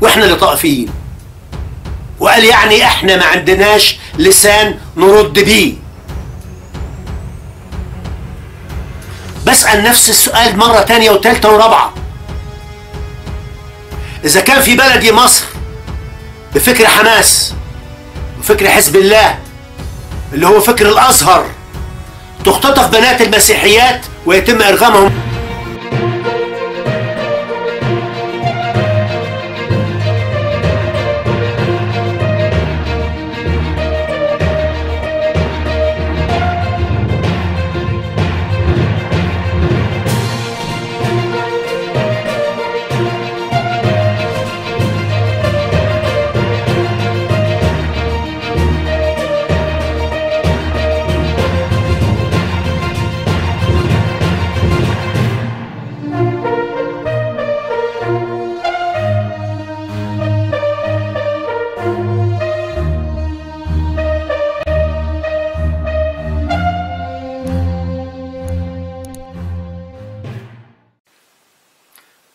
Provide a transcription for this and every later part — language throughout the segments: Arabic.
وإحنا اللي طائفيين. وقال يعني إحنا ما عندناش لسان نرد بيه. بسأل نفس السؤال مرة تانية وتالتة ورابعة. إذا كان في بلدي مصر بفكر حماس وفكر حزب الله اللي هو فكر الأزهر تختطف بنات المسيحيات ويتم إرغامهم.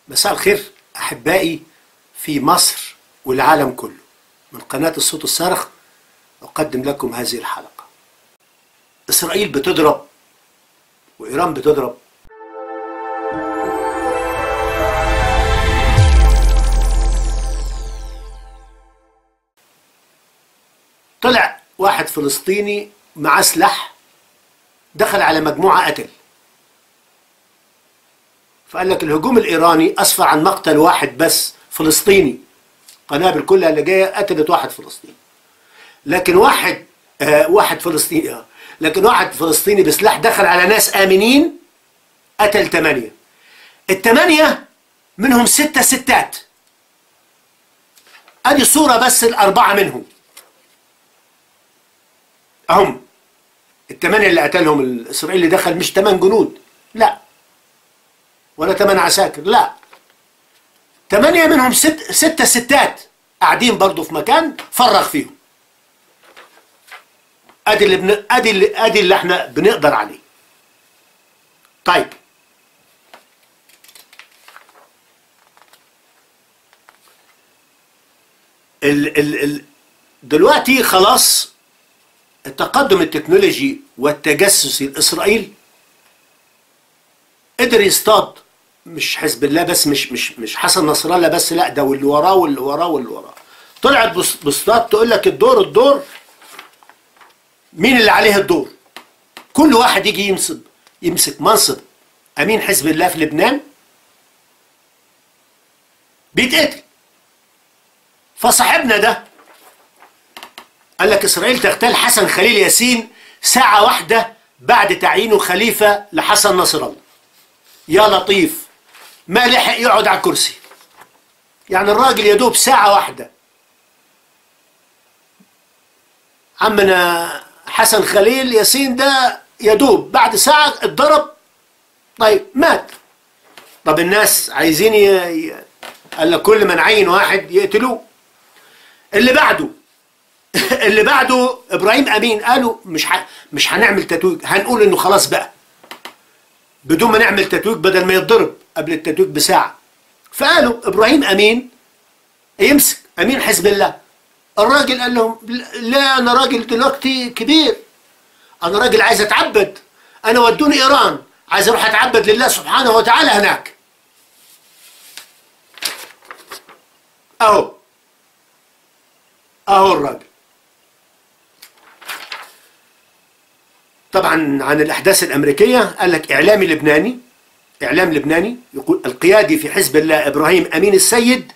مساء الخير أحبائي في مصر والعالم كله. من قناة الصوت الصارخ أقدم لكم هذه الحلقة. إسرائيل بتضرب وإيران بتضرب. طلع واحد فلسطيني معاه سلاح دخل على مجموعة قتل. فقال لك الهجوم الإيراني اسفر عن مقتل واحد بس فلسطيني. قنابل كلها اللي جاية قتلت واحد فلسطيني. لكن واحد آه واحد فلسطيني آه لكن واحد فلسطيني بسلاح دخل على ناس آمنين قتل ثمانيه الثمانيه منهم ستة ستات. أدي صورة بس الأربعة منهم. هم الثمانيه اللي قتلهم الإسرائيلي دخل مش ثمان جنود. لا. ولا ثمان عساكر. لا. ثمانية منهم ست ستة ستات قاعدين برضو في مكان فرغ فيهم. أدي اللي بن... أدي اللي أدي اللي إحنا بنقدر عليه. طيب. ال... ال... ال... دلوقتي خلاص التقدم التكنولوجي والتجسسي لاسرائيل قدر يصطاد مش حزب الله بس مش مش مش حسن نصر الله بس لا ده واللي وراه واللي وراه واللي وراه. طلعت بوستات تقول لك الدور الدور. مين اللي عليه الدور؟ كل واحد يجي يمسك يمسك منصب. أمين حزب الله في لبنان؟ بيتقتل. فصاحبنا ده قال لك إسرائيل تغتال حسن خليل ياسين ساعة واحدة بعد تعيينه خليفة لحسن نصر الله. يا لطيف. ما لحق يقعد على الكرسي. يعني الراجل يدوب ساعة واحدة. عمنا حسن خليل ياسين ده يدوب بعد ساعة اتضرب. طيب مات. طب الناس عايزين ي... قال لك كل ما نعين واحد يقتلوه. اللي بعده اللي بعده إبراهيم أمين قالوا مش ح... مش هنعمل تتويج هنقول إنه خلاص بقى. بدون ما نعمل تتويج بدل ما يتضرب. قبل التتويج بساعة. فقالوا إبراهيم أمين. يمسك أمين حزب الله. الراجل قال لهم لا أنا راجل دلوقتي كبير. أنا راجل عايز أتعبد. أنا ودوني إيران. عايز أروح أتعبد لله سبحانه وتعالى هناك. أهو. أهو الراجل. طبعا عن الأحداث الأمريكية قال لك إعلامي لبناني إعلام لبناني يقول القيادي في حزب الله إبراهيم أمين السيد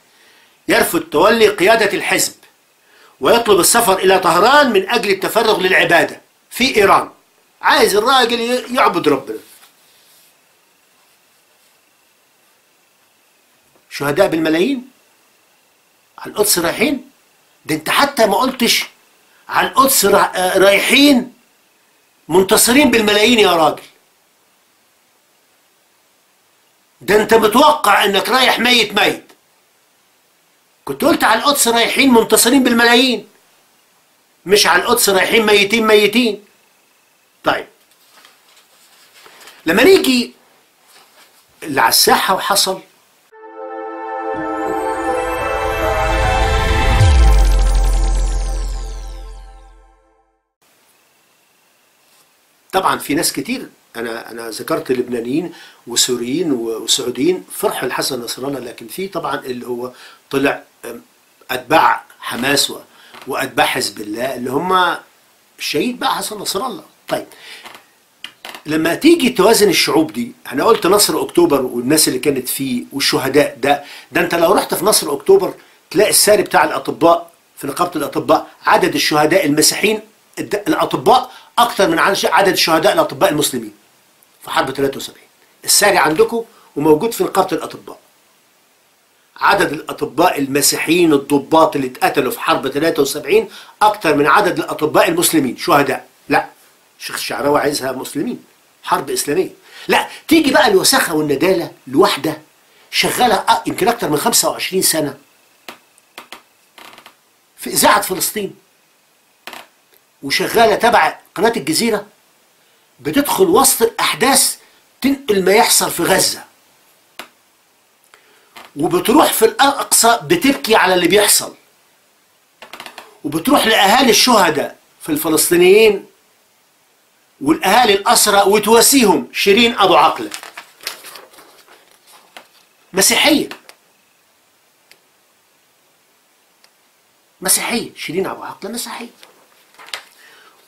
يرفض تولي قيادة الحزب ويطلب السفر إلى طهران من أجل التفرغ للعبادة في إيران. عايز الراجل يعبد ربنا شهداء بالملايين؟ على القدس رايحين؟ ده أنت حتى ما قلتش على القدس رايحين منتصرين بالملايين يا راجل. ده انت متوقع انك رايح ميت ميت. كنت قلت على القدس رايحين منتصرين بالملايين. مش على القدس رايحين ميتين ميتين. طيب. لما نيجي اللي على الساحة وحصل طبعا في ناس كتير أنا أنا ذكرت لبنانيين وسوريين وسعوديين فرحوا لحسن نصر الله لكن في طبعا اللي هو طلع أتباع حماس وأتباع حزب الله اللي هم الشهيد بقى حسن نصر الله. طيب لما تيجي توازن الشعوب دي أنا قلت نصر أكتوبر والناس اللي كانت فيه والشهداء ده ده أنت لو رحت في نصر أكتوبر تلاقي الساري بتاع الأطباء في نقابة الأطباء عدد الشهداء المسيحيين الأطباء أكتر من عدد الشهداء الأطباء المسلمين في حرب 73 الساري عندكم وموجود في نقابة الأطباء. عدد الأطباء المسيحيين الضباط اللي اتقتلوا في حرب 73 أكتر من عدد الأطباء المسلمين. شهداء. لا. الشيخ الشعراوي عايزها مسلمين. حرب إسلامية. لا. تيجي بقى الوساخة والندالة لوحدة شغالة يمكن أكتر من 25 سنة في إذاعة فلسطين. وشغالة تبع قناة الجزيرة بتدخل وسط الأحداث تنقل ما يحصل في غزة. وبتروح في الأقصى بتبكي على اللي بيحصل. وبتروح لأهالي الشهداء في الفلسطينيين والأهالي الأسرى وتواسيهم شيرين أبو عقلة مسيحية. مسيحية. شيرين أبو عقلة مسيحية.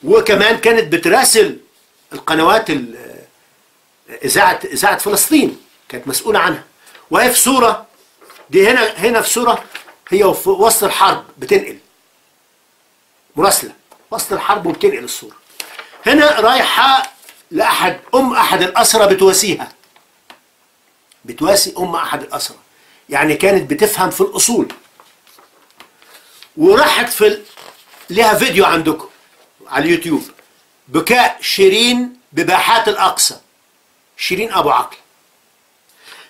وكمان كانت بتراسل القنوات ال- إذاعة إذاعة فلسطين كانت مسؤولة عنها. وهي في صورة دي هنا هنا في صورة هي في وسط الحرب بتنقل. مراسلة وسط الحرب وبتنقل الصورة. هنا رايحة لأحد أم أحد الأسرى بتواسيها. بتواسي أم أحد الأسرى يعني كانت بتفهم في الأصول. وراحت في ال... لها فيديو عندكم. على اليوتيوب. بكاء شيرين بباحات الأقصى. شيرين أبو عقل.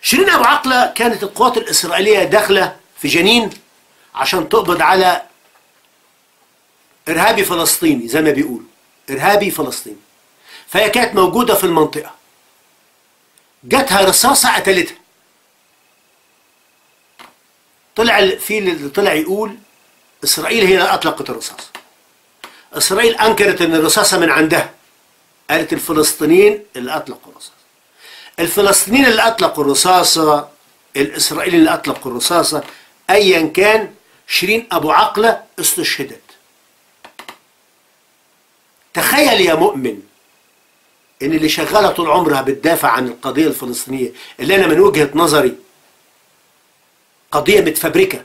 شيرين أبو عقلة كانت القوات الإسرائيلية داخلة في جنين عشان تقبض على إرهابي فلسطيني زي ما بيقولوا. إرهابي فلسطيني. فهي كانت موجودة في المنطقة. جاتها رصاصة قتلتها. طلع في اللي طلع يقول إسرائيل هي اللي أطلقت الرصاص إسرائيل أنكرت أن الرصاصة من عندها قالت الفلسطينيين اللي أطلقوا الرصاص الفلسطينيين اللي أطلقوا الرصاصة الإسرائيليين اللي أطلقوا الرصاصة أيا كان شيرين أبو عقلة استشهدت. تخيل يا مؤمن إن اللي شغاله طول عمرها بتدافع عن القضية الفلسطينية اللي أنا من وجهة نظري قضية متفبركة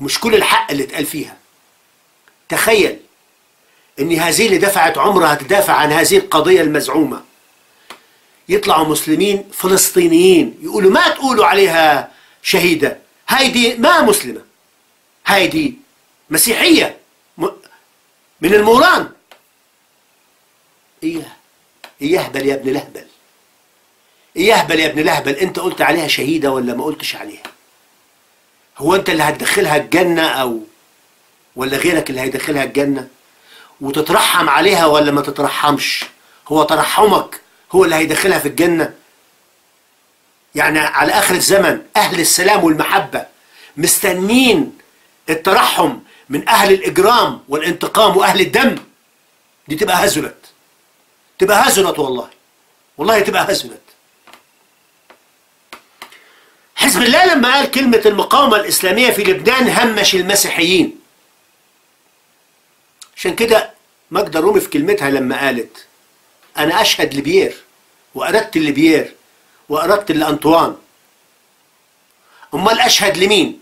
ومش كل الحق اللي اتقال فيها. تخيل ان هذه اللي دفعت عمرها تدافع عن هذه القضية المزعومة. يطلعوا مسلمين فلسطينيين يقولوا ما تقولوا عليها شهيدة. هايدي ما مسلمة. هايدي مسيحية. من الموران. إيه؟ يهبل يا ابن لهبل. يهبل يا ابن لهبل أنت قلت عليها شهيدة ولا ما قلتش عليها؟ هو أنت اللي هتدخلها الجنة أو ولا غيرك اللي هيدخلها الجنة؟ وتترحم عليها ولا ما تترحمش؟ هو ترحمك هو اللي هيدخلها في الجنة. يعني على آخر الزمن أهل السلام والمحبة مستنين الترحم من أهل الإجرام والانتقام وأهل الدم. دي تبقى هزلت. تبقى هزلت والله. والله تبقى هزلت. حزب الله لما قال كلمة المقاومة الإسلامية في لبنان همش المسيحيين. عشان كده ماجدة رومي في كلمتها لما قالت أنا أشهد لبيير وأردت لبيير وأردت لأنطوان. أمال أشهد لمين؟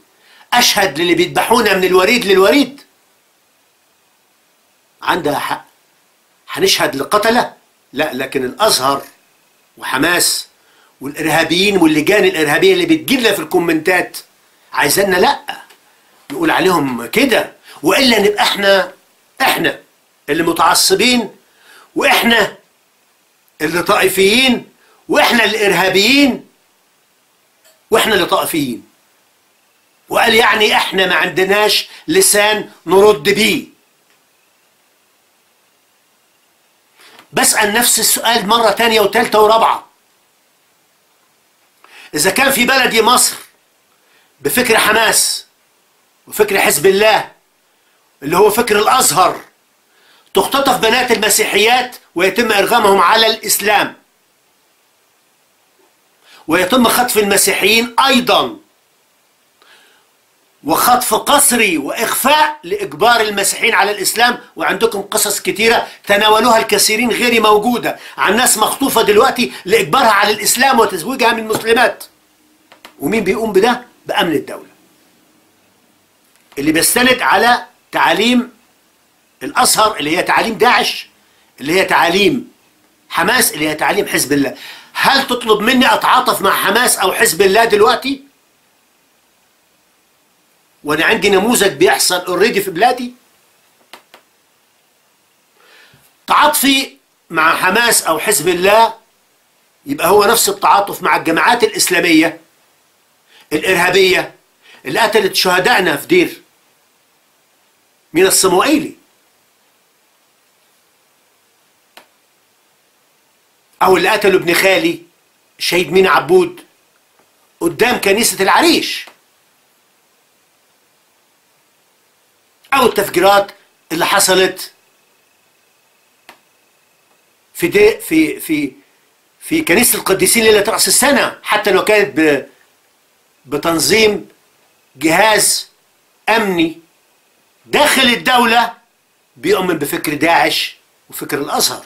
أشهد للي بيذبحونا من الوريد للوريد. عندها حق. هنشهد لقتلة؟ لا لكن الأزهر وحماس والإرهابيين واللجان الإرهابية اللي بتجيب لنا في الكومنتات عايزانا لأ. نقول عليهم كده. وإلا نبقى إحنا إحنا اللي متعصبين وإحنا اللي طائفيين وإحنا اللي إرهابيين وإحنا اللي طائفيين. وقال يعني إحنا ما عندناش لسان نرد بيه. بسأل نفس السؤال مرة تانية وتالتة ورابعة. إذا كان في بلدي مصر بفكر حماس وفكر حزب الله اللي هو فكر الأزهر. تختطف بنات المسيحيات ويتم إرغامهم على الإسلام. ويتم خطف المسيحيين أيضا. وخطف قسري وإخفاء لإجبار المسيحيين على الإسلام. وعندكم قصص كتيرة تناولوها الكثيرين غير موجودة. عن ناس مخطوفة دلوقتي لإجبارها على الإسلام وتزويجها من المسلمات ومين بيقوم بده؟ بأمن الدولة. اللي بيستند على تعاليم الأزهر اللي هي تعاليم داعش اللي هي تعاليم حماس اللي هي تعاليم حزب الله. هل تطلب مني أتعاطف مع حماس أو حزب الله دلوقتي؟ وأنا عندي نموذج بيحصل already في بلادي. تعاطفي مع حماس أو حزب الله يبقى هو نفس التعاطف مع الجماعات الإسلامية الإرهابية اللي قتلت شهدائنا في دير. من الصموئيلي أو اللي قتلوا ابن خالي الشهيد مينا عبود قدام كنيسة العريش. أو التفجيرات اللي حصلت في دي في في في كنيسة القديسين ليلة رأس السنة حتى لو كانت بتنظيم جهاز أمني. داخل الدولة بيؤمن بفكر داعش وفكر الأزهر.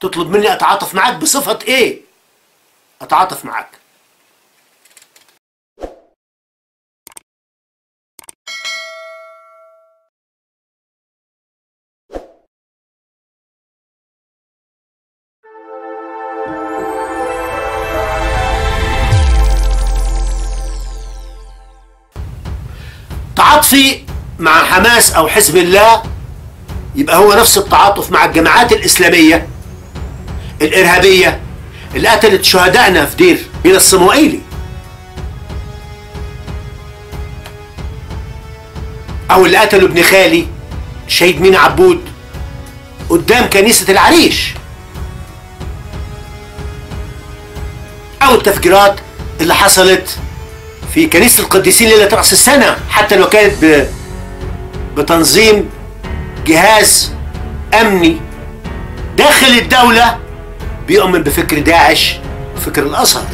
تطلب مني أتعاطف معاك بصفة إيه؟ أتعاطف معاك. تعاطفي مع حماس أو حزب الله يبقى هو نفس التعاطف مع الجماعات الإسلامية الإرهابية اللي قتلت شهدائنا في دير من الصموئيلي. أو اللي قتلوا ابن خالي الشهيد مينا عبود قدام كنيسة العريش. أو التفجيرات اللي حصلت في كنيسة القديسين ليلة رأس السنة حتى لو كانت. بتنظيم جهاز أمني داخل الدولة بيؤمن بفكر داعش وفكر الأزهر